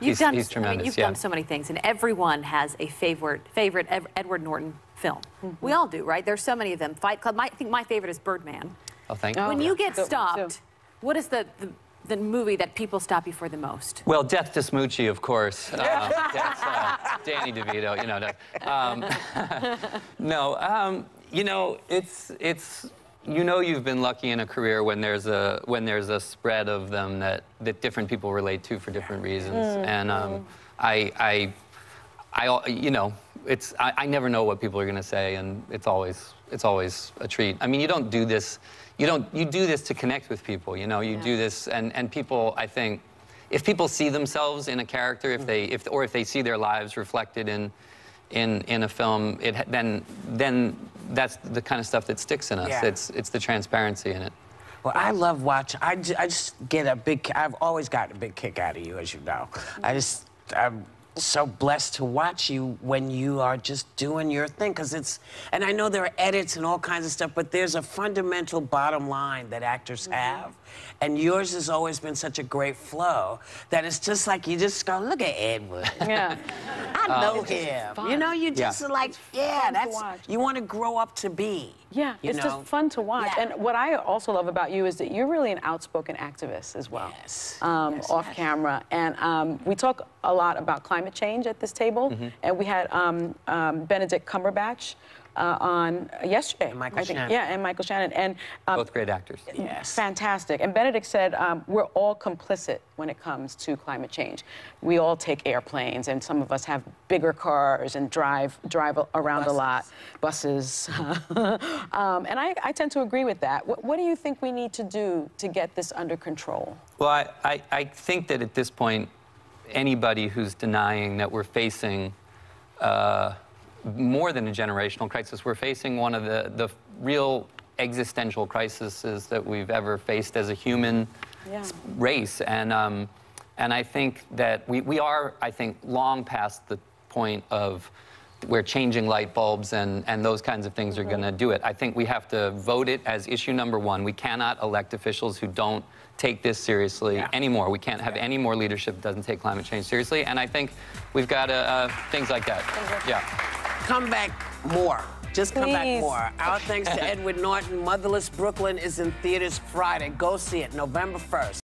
You've he's, done, he's I mean, you've yeah. done so many things, and everyone has a favorite favorite Ed- Edward Norton film. Mm-hmm. We all do, right? There's so many of them. Fight Club. My, I think my favorite is Birdman. Oh, thank you. Oh, when yeah. you get stopped, what is the, the the movie that people stop you for the most? Well, Death to Smoochy, of course. Um, that's uh, Danny DeVito, you know. that- Um, no, um, you know, it's it's you know you've been lucky in a career when there's a when there's a spread of them that that different people relate to for different reasons. And um, I I I you know it's I, I never know what people are going to say, and it's always it's always a treat. I mean, you don't do this you don't you do this to connect with people. You know, you do this, and and people I think if people see themselves in a character, if they if or if they see their lives reflected in in in a film, it then then that's the kind of stuff that sticks in us. Yeah. It's it's the transparency in it. Well, I love watching. I, I just get a big. I've always gotten a big kick out of you, as you know. I just. I'm so blessed to watch you when you are just doing your thing, because it's. And I know there are edits and all kinds of stuff, but there's a fundamental bottom line that actors mm-hmm. have, and yours has always been such a great flow that it's just like you just go, look at Edward. Yeah. I know him. You know, you just are like, yeah, that's you want to grow up to be. Yeah, it's know? just fun to watch. Yeah. And what I also love about you is that you're really an outspoken activist as well. Yes. Um, Yes, off yes. camera. And um, we talk a lot about climate change at this table. Mm-hmm. And we had um, um, Benedict Cumberbatch uh, on yesterday. And Michael I think. Shannon. Yeah, and Michael Shannon. And um, Both great actors. Yes. Fantastic. And Benedict said, um, we're all complicit when it comes to climate change. We all take airplanes, and some of us have bigger cars and drive drive a- around a lot, buses. um, and I, I tend to agree with that. What, what do you think we need to do to get this under control? Well, I, I, I think that at this point, anybody who's denying that we're facing uh, more than a generational crisis, we're facing one of the, the real existential crises that we've ever faced as a human Yeah. race. And, um, and I think that we, we are, I think, long past the point of where changing light bulbs and, and those kinds of things are going to do it. I think we have to vote it as issue number one. We cannot elect officials who don't take this seriously Yeah. anymore. We can't have any more leadership that doesn't take climate change seriously. And I think we've got uh, uh, things like that. Yeah. Come back more. Just come back more. Our thanks to Edward Norton. Motherless Brooklyn is in theaters Friday. Go see it, November 1st.